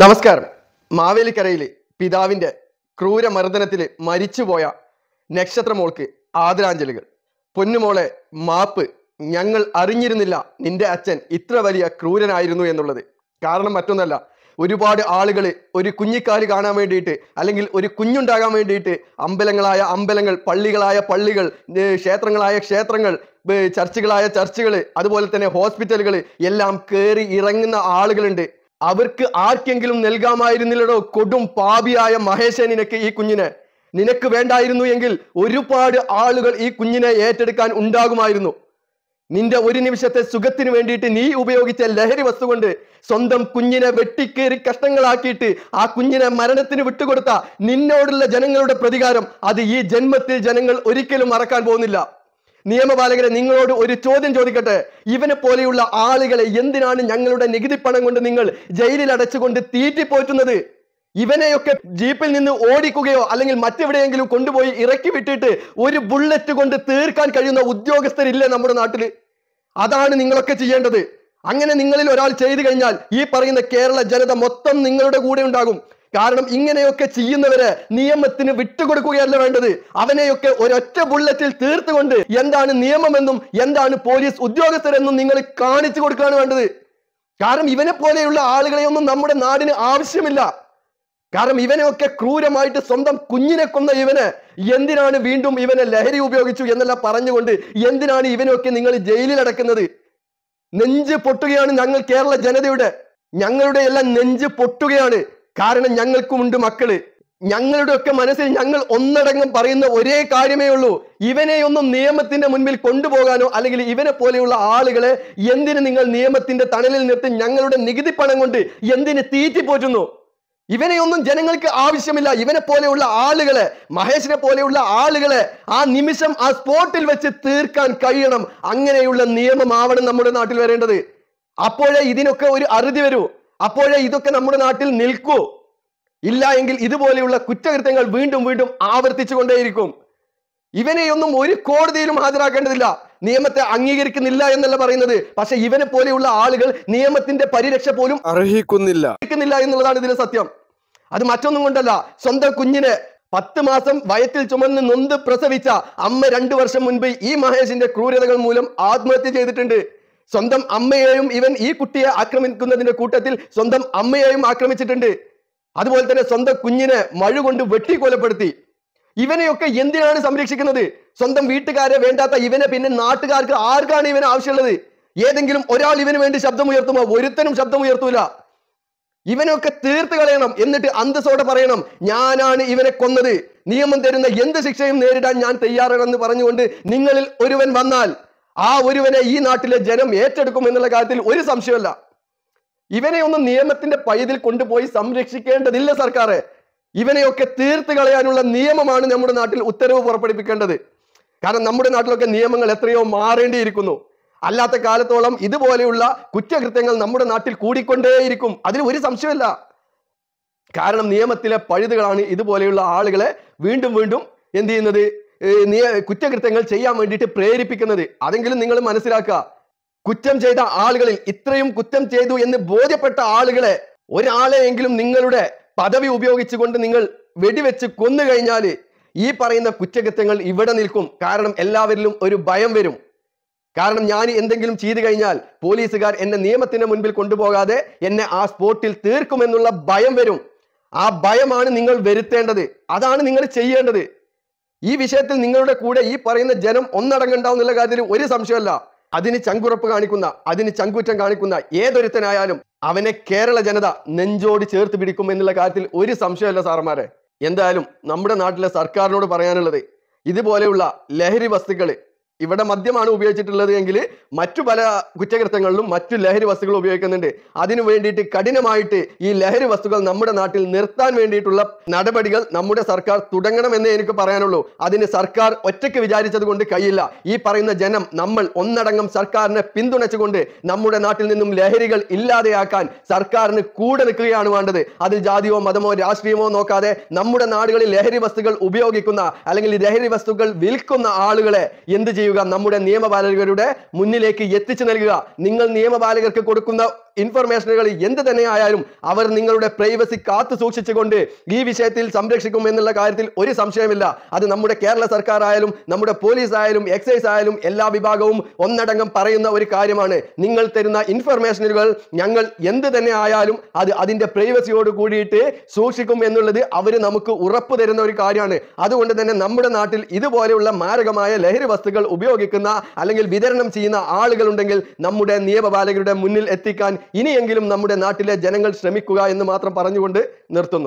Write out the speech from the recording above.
നമസ്കാരം. മാവേലിക്കരയിലെ പിതാവിന്റെ ക്രൂരമർദ്ദനത്തിൽ മരിച്ചുപോയ നക്ഷത്രമോൾക്ക് ആദരാഞ്ജലികൾ. പൊന്നുമോളെ മാപ്പ് ഞങ്ങൾ അറിഞ്ഞിരുന്നില്ല നിന്റെ അച്ഛൻ ഇത്ര വലിയ ക്രൂരനായിരുന്നു എന്നുള്ളത്. കാരണം മറ്റൊന്നല്ല ഒരുപാട് ആളുകൾ ഒരു കുഞ്ഞിക്കാൽ കാണാൻ വേണ്ടിയിട്ട് അല്ലെങ്കിൽ ഒരു കുഞ്ഞുണ്ടാകാൻ വേണ്ടിയിട്ട് അമ്പലങ്ങളായ അമ്പലങ്ങൾ പള്ളികളായ പള്ളികൾ ക്ഷേത്രങ്ങളായ ക്ഷേത്രങ്ങൾ ചർച്ചുകളായ ചർച്ചുകൾ അതുപോലെ തന്നെ ഹോസ്പിറ്റലുകൾ എല്ലാം കയറി ഇറങ്ങുന്ന ആളുകളുണ്ട്. അവർക്ക് ആർക്കെങ്കിലും നൽകാമായിരുന്നില്ലടോ? കൊടും പാപിയായ മഹേശൻ നിനക്ക് ഈ കുഞ്ഞിനെ. നിനക്ക് വേണ്ടായിരുന്നു എങ്കിൽ ഒരുപാട് ആളുകൾ ഈ കുഞ്ഞിനെ ഏറ്റെടുക്കാൻ ഉണ്ടാകുമായിരുന്നു. നിന്റെ ഒരു നിമിഷത്തെ സുഖത്തിന് വേണ്ടിയിട്ട് നീ ഉപയോഗിച്ച ലഹരി വസ്തു കൊണ്ട് സ്വന്തം കുഞ്ഞിനെ വെട്ടിക്കേറി കഷ്ണങ്ങളാക്കിയിട്ട് ആ കുഞ്ഞിനെ മരണത്തിന് വിട്ടുകൊടുത്ത നിന്നോടുള്ള ജനങ്ങളുടെ പ്രതികാരം അത് ഈ ജന്മത്തിൽ ജനങ്ങൾ ഒരിക്കലും മറക്കാൻ പോകുന്നില്ല. നിയമപാലകരെ നിങ്ങളോട് ഒരു ചോദ്യം ചോദിക്കട്ടെ? ഇവനെ പോലെയുള്ള ആളുകളെ എന്തിനാണ് ഞങ്ങളുടെ നികുതി പണം കൊണ്ട് നിങ്ങൾ ജയിലിൽ അടച്ചുകൊണ്ട് തീറ്റിപ്പോറ്റുന്നത് ഇവനെയൊക്കെ ജീപ്പിൽ നിന്ന് ഓടിക്കുകയോ അല്ലെങ്കിൽ മറ്റെവിടെയെങ്കിലും കൊണ്ടുപോയി ഇറക്കി വിട്ടിട്ട് ഒരു ബുള്ളറ്റ് കൊണ്ട് തീർക്കാൻ കഴിയുന്ന ഉദ്യോഗസ്ഥരില്ലേ നമ്മുടെ നാട്ടിൽ? അതാണ് നിങ്ങളൊക്കെ ചെയ്യേണ്ടത്. അങ്ങനെ നിങ്ങളിൽ ഒരാൾ ചെയ്തു കഴിഞ്ഞാൽ ഈ പറയുന്ന കേരള ജനത മൊത്തം നിങ്ങളുടെ കൂടെ ഉണ്ടാകും. കാരണം ഇങ്ങനെയൊക്കെ ചെയ്യുന്നവരെ നിയമത്തിന് വിട്ടുകൊടുക്കുകയല്ല വേണ്ടത്. അവനെയൊക്കെ ഒരൊറ്റ ബുള്ളറ്റിൽ തീർത്തുകൊണ്ട് എന്താണ് നിയമമെന്നും എന്താണ് പോലീസ് ഉദ്യോഗസ്ഥരെന്നും നിങ്ങൾ കാണിച്ചു കൊടുക്കുകയാണ് വേണ്ടത്. കാരണം ഇവനെ പോലെയുള്ള ആളുകളെയൊന്നും നമ്മുടെ നാടിന് ആവശ്യമില്ല. കാരണം ഇവനെയൊക്കെ ക്രൂരമായിട്ട് സ്വന്തം കുഞ്ഞിനെ കൊന്ന ഇവന് എന്തിനാണ് വീണ്ടും ഇവനെ ലഹരി ഉപയോഗിച്ചു എന്നെല്ലാം പറഞ്ഞുകൊണ്ട് എന്തിനാണ് ഇവനൊക്കെ നിങ്ങൾ ജയിലിൽ അടക്കുന്നത്? നെഞ്ച് പൊട്ടുകയാണ് ഞങ്ങൾ കേരള ജനതയുടെ. ഞങ്ങളുടെ എല്ലാം നെഞ്ച് പൊട്ടുകയാണ്. കാരണം ഞങ്ങൾക്കുമുണ്ട് മക്കൾ. ഞങ്ങളുടെ ഒക്കെ മനസ്സിൽ ഞങ്ങൾ ഒന്നടങ്കം പറയുന്ന ഒരേ കാര്യമേ ഉള്ളൂ. ഇവനെ ഒന്നും നിയമത്തിന്റെ മുൻപിൽ കൊണ്ടുപോകാനോ അല്ലെങ്കിൽ ഇവനെ പോലെയുള്ള ആളുകളെ എന്തിന് നിങ്ങൾ നിയമത്തിന്റെ തണലിൽ നിർത്തി ഞങ്ങളുടെ നികുതി പണം കൊണ്ട് എന്തിന് തീറ്റിപ്പോറ്റുന്നു ഇവനെയൊന്നും ജനങ്ങൾക്ക് ആവശ്യമില്ല. ഇവനെ പോലെയുള്ള ആളുകളെ മഹേഷിനെ പോലെയുള്ള ആളുകളെ ആ നിമിഷം ആ സ്പോട്ടിൽ വെച്ച് തീർക്കാൻ കഴിയണം. അങ്ങനെയുള്ള നിയമമാവണം നമ്മുടെ നാട്ടിൽ വരേണ്ടത്. അപ്പോഴേ ഇതിനൊക്കെ ഒരു അറുതി വരൂ. അപ്പോഴേ ഇതൊക്കെ നമ്മുടെ നാട്ടിൽ നിൽക്കൂ. ഇല്ല എങ്കിൽ ഇതുപോലെയുള്ള കുറ്റകൃത്യങ്ങൾ വീണ്ടും വീണ്ടും ആവർത്തിച്ചു കൊണ്ടേയിരിക്കും ഇവനെയൊന്നും ഒരു കോടതിയിലും ഹാജരാക്കേണ്ടതില്ല. നിയമത്തെ അംഗീകരിക്കുന്നില്ല എന്നല്ല പറയുന്നത്. പക്ഷെ ഇവനെ പോലെയുള്ള ആളുകൾ നിയമത്തിന്റെ പരിരക്ഷ പോലും അർഹിക്കുന്നില്ല. അർഹിക്കുന്നില്ല എന്നുള്ളതാണ് ഇതിലെ സത്യം. അത് മറ്റൊന്നും കൊണ്ടല്ല. സ്വന്തം കുഞ്ഞിനെ പത്ത് മാസം വയറ്റിൽ ചുമന്ന് നൊന്ത് പ്രസവിച്ച അമ്മ രണ്ടു വർഷം മുൻപ് ഈ മഹേഷിന്റെ ക്രൂരതകൾ മൂലം ആത്മഹത്യ ചെയ്തിട്ടുണ്ട്. സ്വന്തം അമ്മയെയും ഇവൻ ഈ കുട്ടിയെ ആക്രമിക്കുന്നതിന്റെ കൂട്ടത്തിൽ സ്വന്തം അമ്മയെയും ആക്രമിച്ചിട്ടുണ്ട്. അതുപോലെ തന്നെ സ്വന്തം കുഞ്ഞിനെ മഴ കൊണ്ട് വെട്ടി കൊലപ്പെടുത്തി. ഇവനെയൊക്കെ എന്തിനാണ് സംരക്ഷിക്കുന്നത്? സ്വന്തം വീട്ടുകാരെ വേണ്ടാത്ത ഇവനെ പിന്നെ നാട്ടുകാർക്ക് ആർക്കാണ് ഇവന് ആവശ്യമുള്ളത്? ഏതെങ്കിലും ഒരാൾ ഇവന് വേണ്ടി ശബ്ദമുയർത്തുമോ? ഒരുത്തനും ശബ്ദമുയർത്തൂല. ഇവനൊക്കെ തീർത്ത് കളയണം. എന്നിട്ട് അന്തസ്സോടെ പറയണം ഞാനാണ് ഇവനെ കൊന്നത്. നിയമം തരുന്ന എന്ത് ശിക്ഷയും നേരിടാൻ ഞാൻ തയ്യാറാണെന്ന് പറഞ്ഞുകൊണ്ട് നിങ്ങളിൽ ഒരുവൻ വന്നാൽ ആ ഒരുവനെ ഈ നാട്ടിലെ ജനം ഏറ്റെടുക്കും എന്നുള്ള കാര്യത്തിൽ ഒരു സംശയമല്ല. ഇവനെ ഒന്ന് നിയമത്തിന്റെ പൈതിൽ കൊണ്ടുപോയി സംരക്ഷിക്കേണ്ടതില്ല സർക്കാർ ഇവനെയൊക്കെ തീർത്ത് കളയാനുള്ള നിയമമാണ് നമ്മുടെ നാട്ടിൽ ഉത്തരവ് പുറപ്പെടുപ്പിക്കേണ്ടത് കാരണം നമ്മുടെ നാട്ടിലൊക്കെ നിയമങ്ങൾ എത്രയോ മാറേണ്ടിയിരിക്കുന്നു. അല്ലാത്ത കാലത്തോളം ഇതുപോലെയുള്ള കുറ്റകൃത്യങ്ങൾ നമ്മുടെ നാട്ടിൽ കൂടിക്കൊണ്ടേയിരിക്കും. അതിൽ ഒരു സംശയമില്ല. കാരണം നിയമത്തിലെ പഴുതുകളാണ് ഇതുപോലെയുള്ള ആളുകളെ വീണ്ടും വീണ്ടും എന്ത് ചെയ്യുന്നത്? കുറ്റകൃത്യങ്ങൾ ചെയ്യാൻ വേണ്ടിയിട്ട് പ്രേരിപ്പിക്കുന്നത്. അതെങ്കിലും നിങ്ങൾ മനസ്സിലാക്കുക. കുറ്റം ചെയ്ത ആളുകളിൽ ഇത്രയും കുറ്റം ചെയ്തു എന്ന് ബോധ്യപ്പെട്ട ആളുകളെ ഒരാളെയെങ്കിലും നിങ്ങളുടെ പദവി ഉപയോഗിച്ചുകൊണ്ട് നിങ്ങൾ വെടിവെച്ച് കൊന്നു കഴിഞ്ഞാൽ ഈ പറയുന്ന കുറ്റകൃത്യങ്ങൾ ഇവിടെ നിൽക്കും. കാരണം എല്ലാവരിലും ഒരു ഭയം വരും. കാരണം ഞാൻ എന്തെങ്കിലും ചെയ്തു കഴിഞ്ഞാൽ പോലീസുകാർ എന്നെ നിയമത്തിന്റെ മുൻപിൽ കൊണ്ടുപോകാതെ എന്നെ ആ സ്പോട്ടിൽ തീർക്കുമെന്നുള്ള ഭയം വരും. ആ ഭയമാണ് നിങ്ങൾ വരുത്തേണ്ടത്. അതാണ് നിങ്ങൾ ചെയ്യേണ്ടത്. ഈ വിഷയത്തിൽ നിങ്ങളുടെ കൂടെ ഈ പറയുന്ന ജനം ഒന്നടങ്ങുണ്ടാവുന്നുള്ള കാര്യത്തിൽ ഒരു സംശയമല്ല. അതിന് ചങ്കുറപ്പ് കാണിക്കുന്ന അതിന് ചങ്കുറ്റം കാണിക്കുന്ന ഏതൊരുത്തനായാലും അവനെ കേരള ജനത നെഞ്ചോട് ചേർത്ത് പിടിക്കും എന്നുള്ള കാര്യത്തിൽ ഒരു സംശയമല്ല സാറന്മാരെ. എന്തായാലും നമ്മുടെ നാട്ടിലെ സർക്കാരിനോട് പറയാനുള്ളത് ഇതുപോലെയുള്ള ലഹരി വസ്തുക്കൾ ഇവിടെ മദ്യമാണ് ഉപയോഗിച്ചിട്ടുള്ളത് എങ്കിൽ മറ്റു പല കുറ്റകൃത്യങ്ങളിലും മറ്റു ലഹരി വസ്തുക്കൾ ഉപയോഗിക്കുന്നുണ്ട്. അതിനു വേണ്ടിയിട്ട് കഠിനമായിട്ട് ഈ ലഹരി വസ്തുക്കൾ നമ്മുടെ നാട്ടിൽ നിർത്താൻ വേണ്ടിയിട്ടുള്ള നടപടികൾ നമ്മുടെ സർക്കാർ തുടങ്ങണമെന്നേ എനിക്ക് പറയാനുള്ളൂ. അതിന് സർക്കാർ ഒറ്റയ്ക്ക് വിചാരിച്ചത് കൊണ്ട് കഴിയില്ല. ഈ പറയുന്ന ജനം നമ്മൾ ഒന്നടങ്കം സർക്കാരിനെ പിന്തുണച്ചുകൊണ്ട് നമ്മുടെ നാട്ടിൽ നിന്നും ലഹരികൾ ഇല്ലാതെയാക്കാൻ സർക്കാരിന് കൂടെ നിൽക്കുകയാണ് വേണ്ടത്. അതിൽ ജാതിയോ മതമോ രാഷ്ട്രീയമോ നോക്കാതെ നമ്മുടെ നാടുകളിൽ ലഹരി വസ്തുക്കൾ ഉപയോഗിക്കുന്ന അല്ലെങ്കിൽ ലഹരി വസ്തുക്കൾ വിൽക്കുന്ന ആളുകളെ എന്ത് ചെയ്യുക. നമ്മുടെ നിയമപാലകരുടെ മുന്നിലേക്ക് എത്തിച്ചു നൽകുക. നിങ്ങൾ നിയമപാലകർക്ക് കൊടുക്കുന്ന ഇൻഫർമേഷനുകൾ എന്ത് തന്നെ ആയാലും അവർ നിങ്ങളുടെ പ്രൈവസി കാത്തു സൂക്ഷിച്ചുകൊണ്ട് ഈ വിഷയത്തിൽ സംരക്ഷിക്കും എന്നുള്ള കാര്യത്തിൽ ഒരു സംശയമില്ല അത് നമ്മുടെ കേരള സർക്കാർ ആയാലും നമ്മുടെ പോലീസ് ആയാലും എക്സൈസ് ആയാലും എല്ലാ വിഭാഗവും ഒന്നടങ്കം പറയുന്ന ഒരു കാര്യമാണ്. നിങ്ങൾ തരുന്ന ഇൻഫർമേഷനുകൾ ഞങ്ങൾ എന്ത് തന്നെ ആയാലും അത് അതിന്റെ പ്രൈവസിയോട് കൂടിയിട്ട് സൂക്ഷിക്കും എന്നുള്ളത് അവർ നമുക്ക് ഉറപ്പ് തരുന്ന ഒരു കാര്യമാണ്. അതുകൊണ്ട് തന്നെ നമ്മുടെ നാട്ടിൽ ഇതുപോലെയുള്ള മാരകമായ ലഹരി വസ്തുക്കൾ ഉപയോഗിക്കുന്ന അല്ലെങ്കിൽ വിതരണം ചെയ്യുന്ന ആളുകളുണ്ടെങ്കിൽ നമ്മുടെ നിയമപാലകരുടെ മുന്നിൽ എത്തിക്കാൻ ഇനിയെങ്കിലും നമ്മുടെ നാട്ടിലെ ജനങ്ങൾ ശ്രമിക്കുക എന്ന് മാത്രം പറഞ്ഞുകൊണ്ട് നിർത്തുന്നു.